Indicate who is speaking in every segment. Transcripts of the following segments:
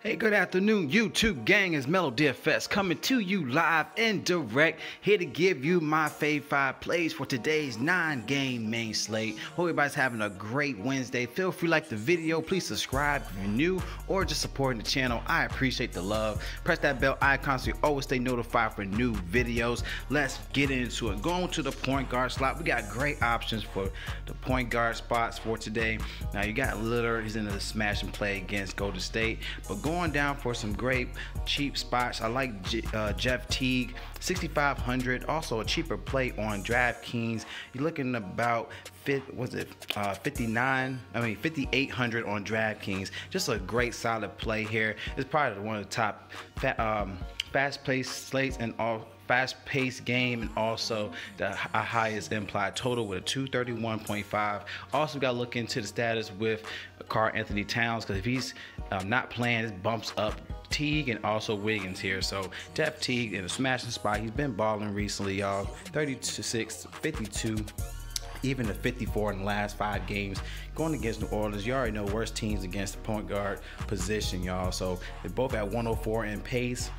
Speaker 1: Hey, good afternoon, YouTube gang. It's Melo DFS coming to you live and direct. Here to give you my fave five plays for today's nine game main slate. Hope everybody's having a great Wednesday. Feel free to like the video. Please subscribe if you're new or just supporting the channel. I appreciate the love. Press that bell icon so you always stay notified for new videos. Let's get into it. Going to the point guard slot. We got great options for the point guard spots for today. Now, you got Lillard. He's in the smash and play against Golden State. But going down for some great cheap spots. I like J uh, Jeff Teague, 6,500. Also a cheaper play on DraftKings. You're looking about was it uh, 59 i mean 5800 on draftkings just a great solid play here it's probably one of the top um, fast-paced slates and all fast-paced game and also the highest implied total with a 231.5 also got to look into the status with Karl-Anthony Towns because if he's um, not playing it bumps up Teague and also Wiggins here. So Jeff Teague in a smashing spot. He's been balling recently, y'all. 36, 52 even to 54 in the last five games. Going against New Orleans, you already know worst teams against the point guard position, y'all. So they're both at 104 in pace.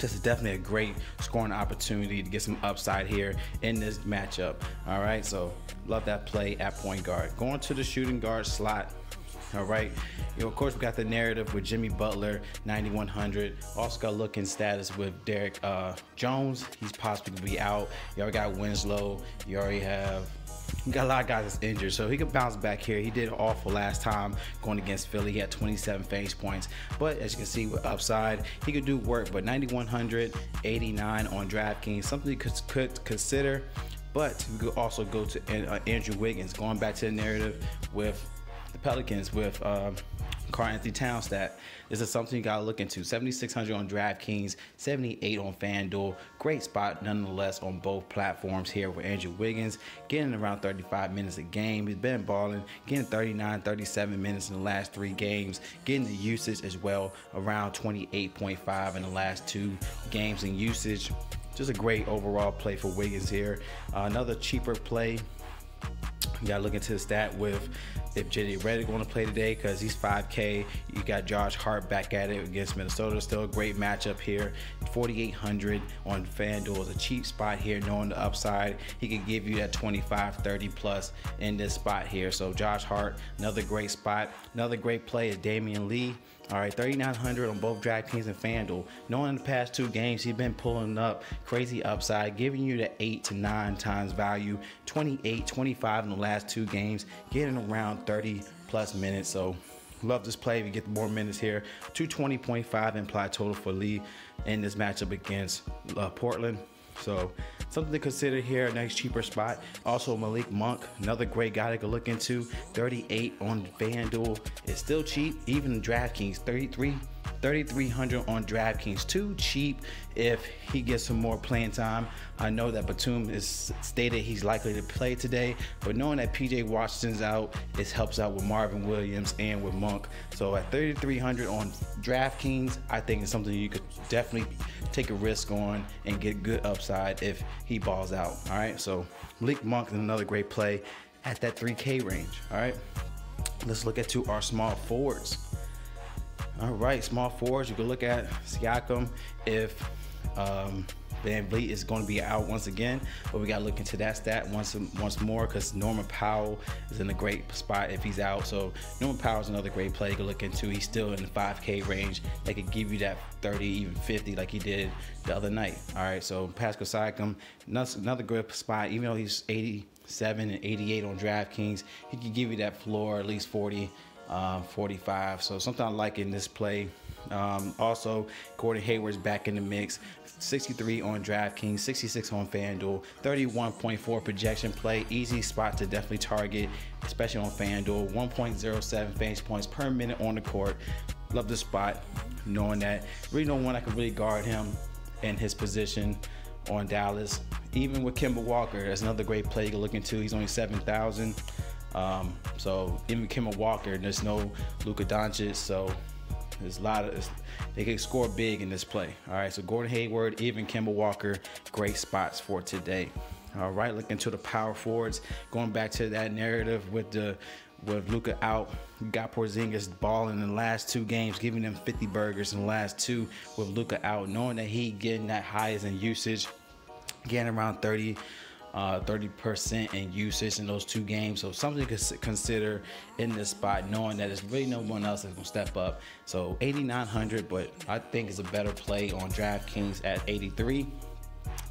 Speaker 1: This is definitely a great scoring opportunity to get some upside here in this matchup. All right, so love that play at point guard. Going to the shooting guard slot. All right. You know, of course, we got the narrative with Jimmy Butler, 9100. Also got looking status with Derrick uh, Jones. He's possibly going to be out. You already got Winslow. You already have you got a lot of guys that's injured, so he could bounce back here. He did awful last time going against Philly. He had 27 fantasy points, but as you can see with upside, he could do work. But 9189 on DraftKings, something you could, consider. But we could also go to uh, Andrew Wiggins, going back to the narrative with the Pelicans with um, Karl-Anthony Towns stat. This is something you gotta look into. 7,600 on DraftKings, 78 on FanDuel. Great spot nonetheless on both platforms here with Andrew Wiggins, getting around 35 minutes a game. He's been balling, getting 39, 37 minutes in the last three games, getting the usage as well, around 28.5 in the last two games in usage. Just a great overall play for Wiggins here. Uh, another cheaper play you gotta look into the stat with if JJ Redick want to play today because he's 5K. You got Josh Hart back at it against Minnesota. Still a great matchup here. 4,800 on FanDuel is a cheap spot here, knowing the upside. He can give you that 25, 30 plus in this spot here. So Josh Hart, another great spot. Another great play is Damion Lee. All right, 3,900 on both DraftKings and FanDuel. Knowing in the past two games, he's been pulling up crazy upside, giving you the eight to nine times value, 28, 25 in the last two games, getting around 30 plus minutes. So love this play. We get more minutes here. 220.5 implied total for Lee in this matchup against uh, Portland. So something to consider here. Next cheaper spot. Also Malik Monk, another great guy to go look into. 38 on FanDuel. It's still cheap. Even DraftKings, 33 3,300 on DraftKings. Too cheap if he gets some more playing time. I know that Batum is stated he's likely to play today, but knowing that PJ Washington's out, it helps out with Marvin Williams and with Monk. So at 3,300 on DraftKings, I think it's something you could definitely take a risk on and get good upside if he balls out. All right, so Malik Monk is another great play at that 3K range. All right, let's look at two our small forwards. All right, small forwards. You can look at Siakam if um, VanVleet is going to be out once again, but we got to look into that stat once once more because Norman Powell is in a great spot if he's out. So Norman Powell is another great play to look into. He's still in the 5K range. They could give you that 30, even 50 like he did the other night. All right, so Pascal Siakam, another good spot. Even though he's 87 and 88 on DraftKings, he could give you that floor at least 40 uh, 45. So something I like in this play. Um, also, Gordon Hayward's back in the mix. 63 on DraftKings, 66 on FanDuel, 31.4 projection play. Easy spot to definitely target, especially on FanDuel. 1.07 fantasy points per minute on the court. Love the spot, knowing that really no one I can really guard him in his position on Dallas. Even with Kemba Walker, that's another great play to look into. He's only 7,000. Um, so even Kemba Walker, there's no Luka Doncic, so there's a lot of they can score big in this play. All right, so Gordon Hayward, even Kemba Walker, great spots for today. All right, looking to the power forwards, going back to that narrative with the with Luka out. Got Porzingis balling in the last two games, giving them 50 burgers in the last two with Luka out, knowing that he getting that highest in usage, getting around 30. Uh, 30% in usage in those two games. So something to consider in this spot, knowing that there's really no one else that's gonna step up. So 8,900, but I think it's a better play on DraftKings at 83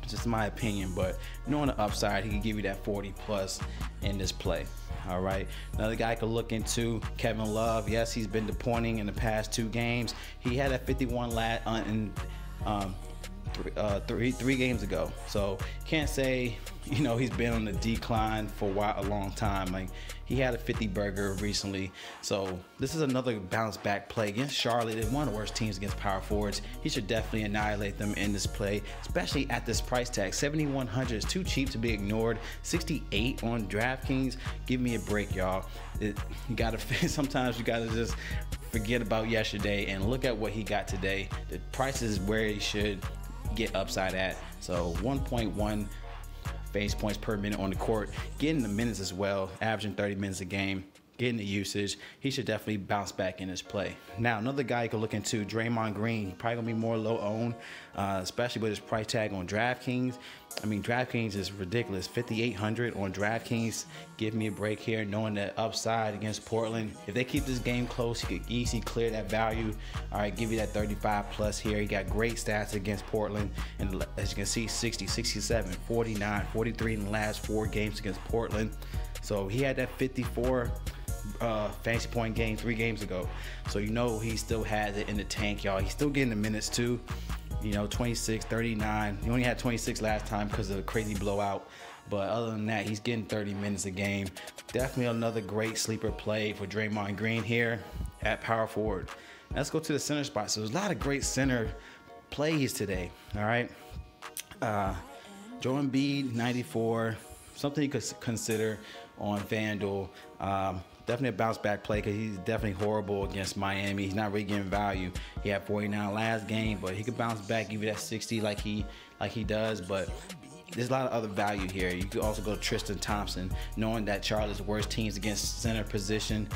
Speaker 1: just my opinion, but knowing the upside, he can give you that 40 plus in this play. All right. Another guy I could look into, Kevin Love. Yes, he's been disappointing in the past two games. He had a 51 lat uh, in um, three, uh, three, three games ago. So can't say you know he's been on the decline for a a long time. Like he had a 50 burger recently, so this is another bounce back play against Charlotte. They're one of the worst teams against power forwards. He should definitely annihilate them in this play, especially at this price tag. 7100 is too cheap to be ignored. 68 on DraftKings. Give me a break, y'all. It, you gotta sometimes you gotta just forget about yesterday and look at what he got today. The price is where he should get upside at. So 1.1 fantasy points per minute on the court, getting the minutes as well, averaging 30 minutes a game getting the usage. He should definitely bounce back in his play. Now, another guy you could look into, Draymond Green. Probably gonna be more low owned, uh, especially with his price tag on DraftKings. I mean, DraftKings is ridiculous. 5,800 on DraftKings. Give me a break here, knowing that upside against Portland. If they keep this game close, he could easily clear that value. All right, give you that 35 plus here. He got great stats against Portland. And as you can see, 60, 67, 49, 43 in the last four games against Portland. So he had that 54 uh, fantasy point game three games ago. So you know he still has it in the tank, y'all. He's still getting the minutes too. You know, 26, 39. He only had 26 last time because of the crazy blowout. But other than that, he's getting 30 minutes a game. Definitely another great sleeper play for Draymond Green here at power forward. Let's go to the center spot. So there's a lot of great center plays today. All right. Uh, Joel Embiid, 94. Something you could consider on FanDuel. Um, definitely a bounce back play because he's definitely horrible against Miami. He's not really getting value. He had 49 last game, but he could bounce back, give you that 60 like he like he does. But there's a lot of other value here. You could also go Tristan Thompson, knowing that Charlotte's worst teams against center position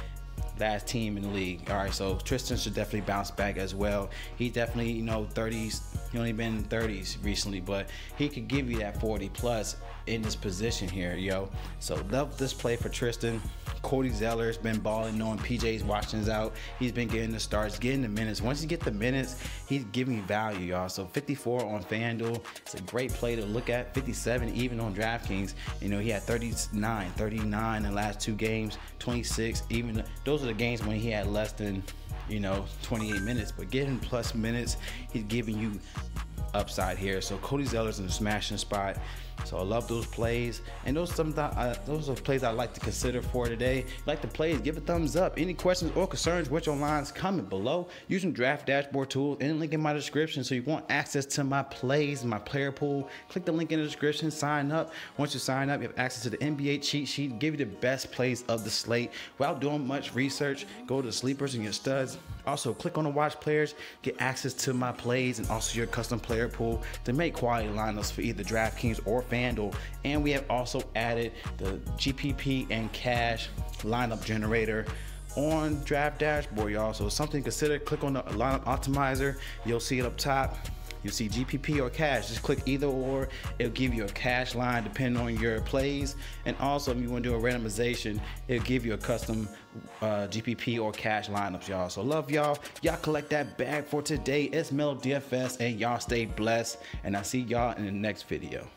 Speaker 1: last team in the league. All right, so Tristan should definitely bounce back as well. He definitely, you know, 30s. He only been 30s recently, but he could give you that 40 plus in this position here, yo. So love this play for Tristan. Cody Zeller's been balling, knowing PJ's watching out. He's been getting the starts, getting the minutes. Once you get the minutes, he's giving value, y'all. So 54 on FanDuel. It's a great play to look at. 57 even on DraftKings. You know, he had 39, 39 in the last two games, 26. Even those are the games when he had less than you know 28 minutes but getting plus minutes he's giving you upside here. So Cody Zeller's in the smashing spot. So I love those plays, and those some uh, those are plays I like to consider for today. Like the plays, give a thumbs up. Any questions or concerns with your lines, comment below. Using Draft Dashboard tools and link in my description. So you want access to my plays, my player pool. Click the link in the description. Sign up. Once you sign up, you have access to the NBA cheat sheet. Give you the best plays of the slate without doing much research. Go to sleepers and your studs. Also, click on the watch players. Get access to my plays and also your custom player pool to make quality lineups for either DraftKings or FanDuel. And we have also added the GPP and cash lineup generator on draft dashboard y'all so something to consider click on the lineup optimizer you'll see it up top you see GPP or cash, just click either or. It'll give you a cash line depending on your plays. And also, if you want to do a randomization, it'll give you a custom uh, GPP or cash lineups, y'all. So love y'all. Y'all collect that bag for today. It's Melo DFS, and y'all stay blessed. And I see y'all in the next video.